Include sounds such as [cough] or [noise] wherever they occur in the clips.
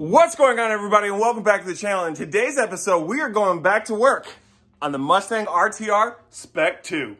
What's going on everybody and welcome back to the channel. In today's episode, we are going back to work on the Mustang RTR Spec 2.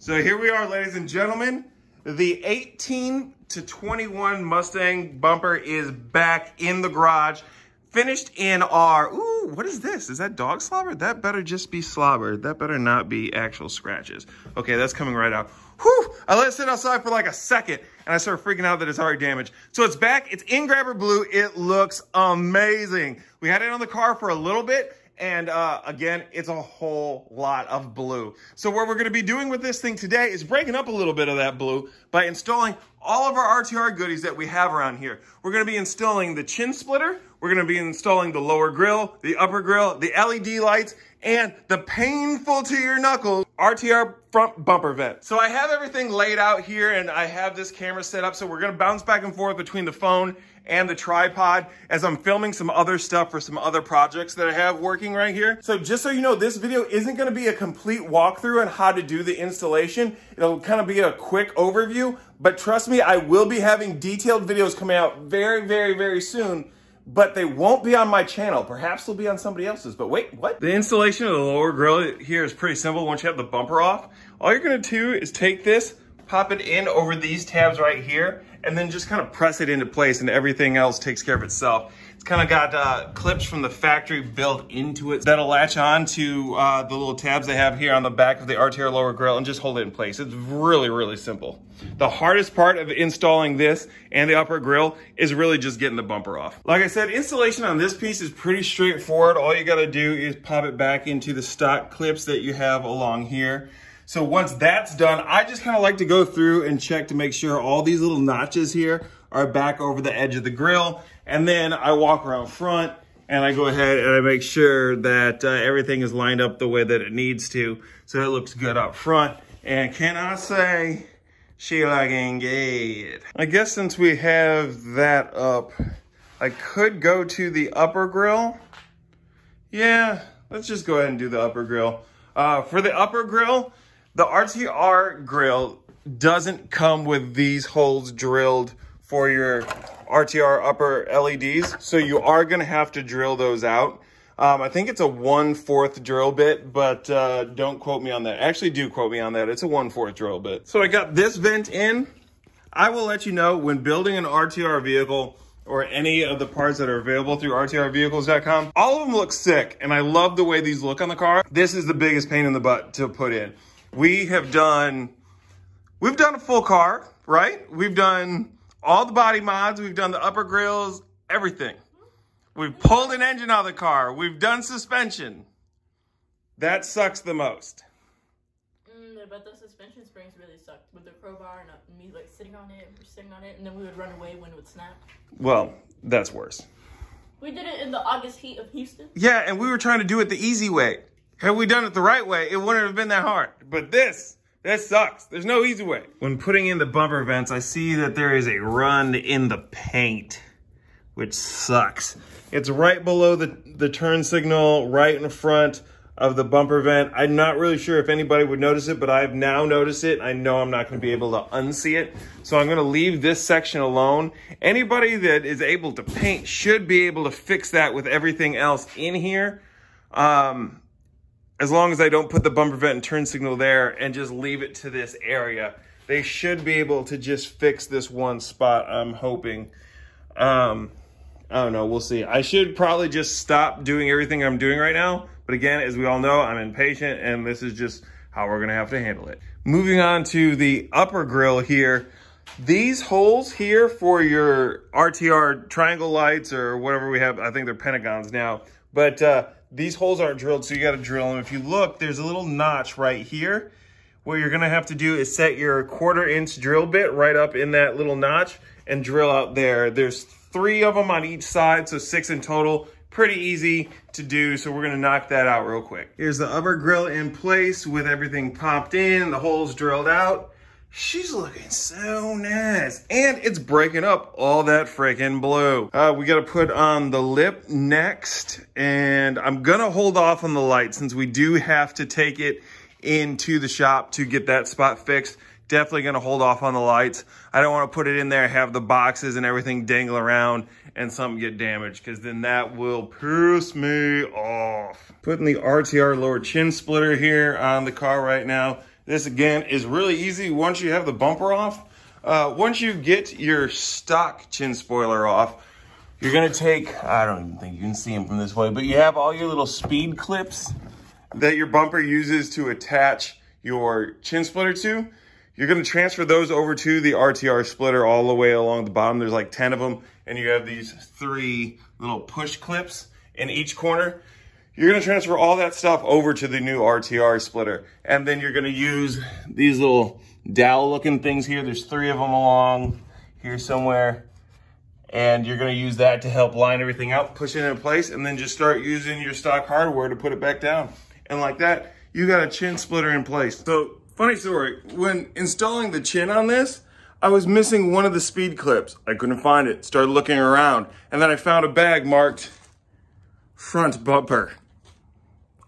So here we are, ladies and gentlemen. The 18 to 21 Mustang bumper is back in the garage. Finished in our, ooh, what is this? Is that dog slobber? That better just be slobber. That better not be actual scratches. Okay, that's coming right out. Whew, I let it sit outside for like a second and I started freaking out that it's already damaged. So it's back, it's in grabber blue. It looks amazing. We had it on the car for a little bit and uh, again, it's a whole lot of blue. So what we're gonna be doing with this thing today is breaking up a little bit of that blue by installing all of our RTR goodies that we have around here. We're gonna be installing the chin splitter, we're gonna be installing the lower grill, the upper grill, the LED lights, and the painful to your knuckles RTR front bumper vent. So I have everything laid out here and I have this camera set up so we're gonna bounce back and forth between the phone and the tripod as I'm filming some other stuff for some other projects that I have working right here. So just so you know, this video isn't gonna be a complete walkthrough on how to do the installation. It'll kind of be a quick overview, but trust me, I will be having detailed videos coming out very, very, very soon but they won't be on my channel. Perhaps they'll be on somebody else's, but wait, what? The installation of the lower grill here is pretty simple once you have the bumper off. All you're gonna do is take this, pop it in over these tabs right here, and then just kind of press it into place and everything else takes care of itself. Kind of got uh, clips from the factory built into it that'll latch on to uh, the little tabs they have here on the back of the RTR lower grill and just hold it in place. It's really, really simple. The hardest part of installing this and the upper grill is really just getting the bumper off. Like I said, installation on this piece is pretty straightforward. All you gotta do is pop it back into the stock clips that you have along here. So once that's done, I just kind of like to go through and check to make sure all these little notches here are back over the edge of the grill. And then I walk around front and I go ahead and I make sure that uh, everything is lined up the way that it needs to. So it looks good up front. And can I say, she looking good. I guess since we have that up, I could go to the upper grill. Yeah, let's just go ahead and do the upper grill. Uh, for the upper grill, the RTR grill doesn't come with these holes drilled for your RTR upper LEDs. So you are gonna have to drill those out. Um, I think it's a one-fourth drill bit, but uh, don't quote me on that. Actually, do quote me on that. It's a one-fourth drill bit. So I got this vent in. I will let you know when building an RTR vehicle or any of the parts that are available through rtrvehicles.com, all of them look sick, and I love the way these look on the car. This is the biggest pain in the butt to put in we have done, we've done a full car, right? We've done all the body mods. We've done the upper grills, everything. We've pulled an engine out of the car. We've done suspension. That sucks the most. Mm, but the suspension springs really sucked with the crowbar and uh, me like sitting on it, sitting on it, and then we would run away when it would snap. Well, that's worse. We did it in the August heat of Houston. Yeah, and we were trying to do it the easy way. Had we done it the right way, it wouldn't have been that hard. But this, this sucks. There's no easy way. When putting in the bumper vents, I see that there is a run in the paint, which sucks. It's right below the, the turn signal, right in front of the bumper vent. I'm not really sure if anybody would notice it, but I've now noticed it. I know I'm not gonna be able to unsee it. So I'm gonna leave this section alone. Anybody that is able to paint should be able to fix that with everything else in here. Um, as long as I don't put the bumper vent and turn signal there and just leave it to this area, they should be able to just fix this one spot, I'm hoping. Um, I don't know, we'll see. I should probably just stop doing everything I'm doing right now. But again, as we all know, I'm impatient and this is just how we're gonna have to handle it. Moving on to the upper grill here. These holes here for your RTR triangle lights or whatever we have, I think they're pentagons now. But uh, these holes aren't drilled, so you got to drill them. If you look, there's a little notch right here. What you're to have to do is set your quarter inch drill bit right up in that little notch and drill out there. There's three of them on each side, so six in total. Pretty easy to do, so we're gonna knock that out real quick. Here's the upper grill in place with everything popped in, the holes drilled out. She's looking so nice. And it's breaking up all that freaking blue. Uh, we got to put on the lip next. And I'm to hold off on the light since we do have to take it into the shop to get that spot fixed. Definitely gonna hold off on the lights. I don't wanna put it in there, have the boxes and everything dangle around and something get damaged because then that will piss me off. Putting the RTR lower chin splitter here on the car right now. This again is really easy once you have the bumper off. Uh, once you get your stock chin spoiler off, you're gonna take, I don't even think you can see them from this way, but you have all your little speed clips that your bumper uses to attach your chin splitter to. You're gonna transfer those over to the RTR splitter all the way along the bottom. There's like 10 of them, and you have these three little push clips in each corner. You're gonna transfer all that stuff over to the new RTR splitter. And then you're gonna use these little dowel looking things here. There's three of them along here somewhere and you're gonna use that to help line everything out, push it in place, and then just start using your stock hardware to put it back down. And like that, you got a chin splitter in place. So, funny story, when installing the chin on this, I was missing one of the speed clips. I couldn't find it, started looking around, and then I found a bag marked front bumper.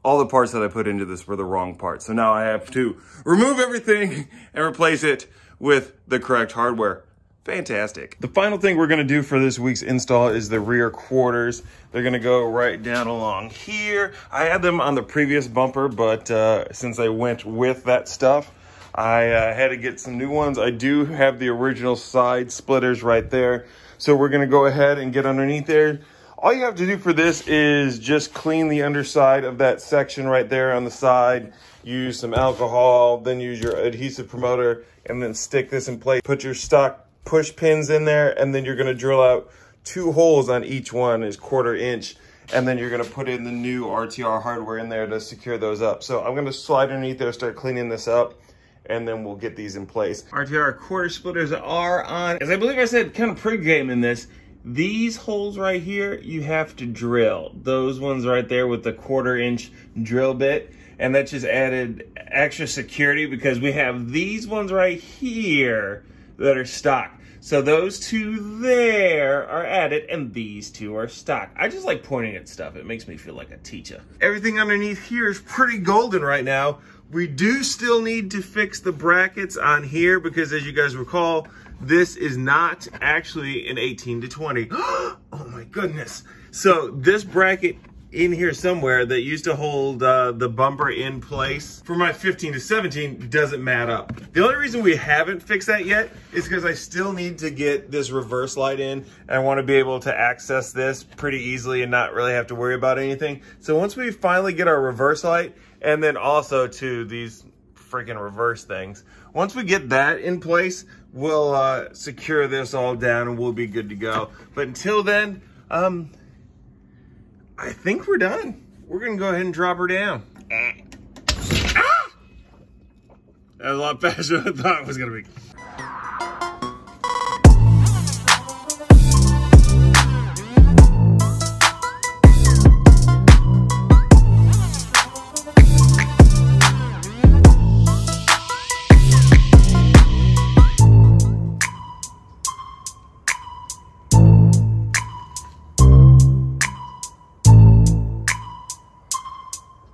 All the parts that I put into this were the wrong parts. So now I have to remove everything [laughs] and replace it with the correct hardware. Fantastic. The final thing we're gonna do for this week's install is the rear quarters. They're gonna go right down along here. I had them on the previous bumper, but uh, since I went with that stuff, I uh, had to get some new ones. I do have the original side splitters right there. So we're gonna go ahead and get underneath there. All you have to do for this is just clean the underside of that section right there on the side. Use some alcohol, then use your adhesive promoter, and then stick this in place. Put your stock push pins in there, and then you're gonna drill out two holes on each one is quarter inch, and then you're gonna put in the new RTR hardware in there to secure those up. So I'm gonna slide underneath there, start cleaning this up, and then we'll get these in place. RTR quarter splitters are on, as I believe I said, kind of pre-game in this, these holes right here, you have to drill. Those ones right there with the quarter inch drill bit. And that just added extra security because we have these ones right here that are stock. So those two there are added and these two are stock. I just like pointing at stuff. It makes me feel like a teacher. Everything underneath here is pretty golden right now. We do still need to fix the brackets on here because as you guys recall, this is not actually an 18 to 20. [gasps] oh my goodness. So this bracket in here somewhere that used to hold uh, the bumper in place for my 15 to 17 doesn't mat up. The only reason we haven't fixed that yet is because I still need to get this reverse light in and I want to be able to access this pretty easily and not really have to worry about anything. So once we finally get our reverse light and then also to these freaking reverse things, once we get that in place, we'll uh, secure this all down and we'll be good to go. But until then, um, I think we're done. We're gonna go ahead and drop her down. Ah! That was a lot faster than I thought it was gonna be.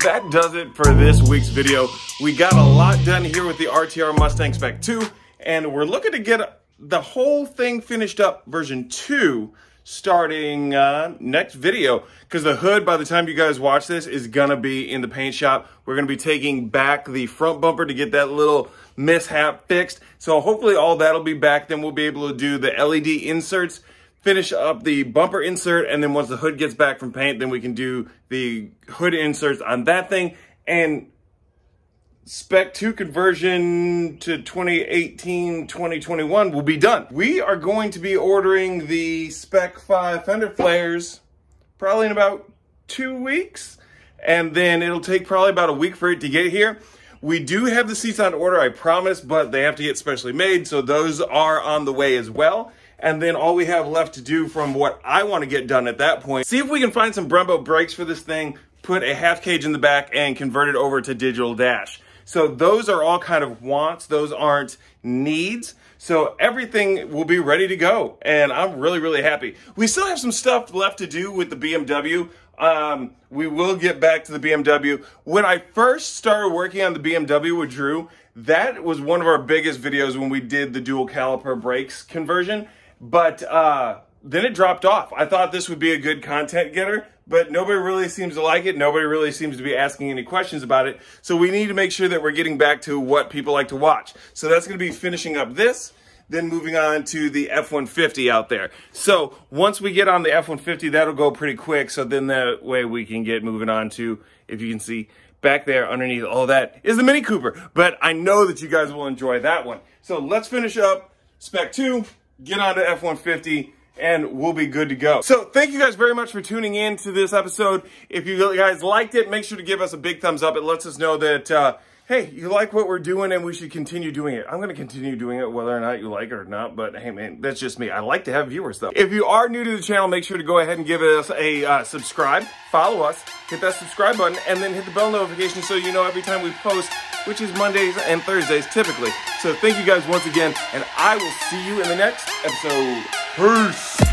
That does it for this week's video. We got a lot done here with the RTR Mustang Spec 2, and we're looking to get the whole thing finished up version 2 starting uh, next video. Because the hood by the time you guys watch this is gonna be in the paint shop. We're gonna be taking back the front bumper to get that little mishap fixed. So hopefully all that'll be back. Then we'll be able to do the led inserts finish up the bumper insert, and then once the hood gets back from paint, then we can do the hood inserts on that thing. And Spec 2 conversion to 2018, 2021 will be done. We are going to be ordering the Spec 5 fender flares probably in about two weeks. And then it'll take probably about a week for it to get here. We do have the seats on order, I promise, but they have to get specially made. So those are on the way as well. And then all we have left to do from what I want to get done at that point, see if we can find some Brembo brakes for this thing, put a half cage in the back and convert it over to digital dash. So those are all kind of wants. Those aren't needs. So everything will be ready to go. And I'm really, really happy. We still have some stuff left to do with the BMW. Um, we will get back to the BMW. When I first started working on the BMW with Drew, that was one of our biggest videos when we did the dual caliper brakes conversion. But uh, then it dropped off. I thought this would be a good content getter, but nobody really seems to like it. Nobody really seems to be asking any questions about it. So we need to make sure that we're getting back to what people like to watch. So that's going to be finishing up this then moving on to the F-150 out there. So once we get on the F-150, that'll go pretty quick. So then that way we can get moving on to, if you can see back there underneath all that is the Mini Cooper. But I know that you guys will enjoy that one. So let's finish up Spec 2, get on to F-150, and we'll be good to go. So thank you guys very much for tuning in to this episode. If you guys liked it, make sure to give us a big thumbs up. It lets us know that, uh, hey, you like what we're doing and we should continue doing it. I'm going to continue doing it whether or not you like it or not, but hey man, that's just me. I like to have viewers though. If you are new to the channel, make sure to go ahead and give us a uh, subscribe, follow us, hit that subscribe button, and then hit the bell notification so you know every time we post, which is Mondays and Thursdays typically. So thank you guys once again, and I will see you in the next episode. Peace!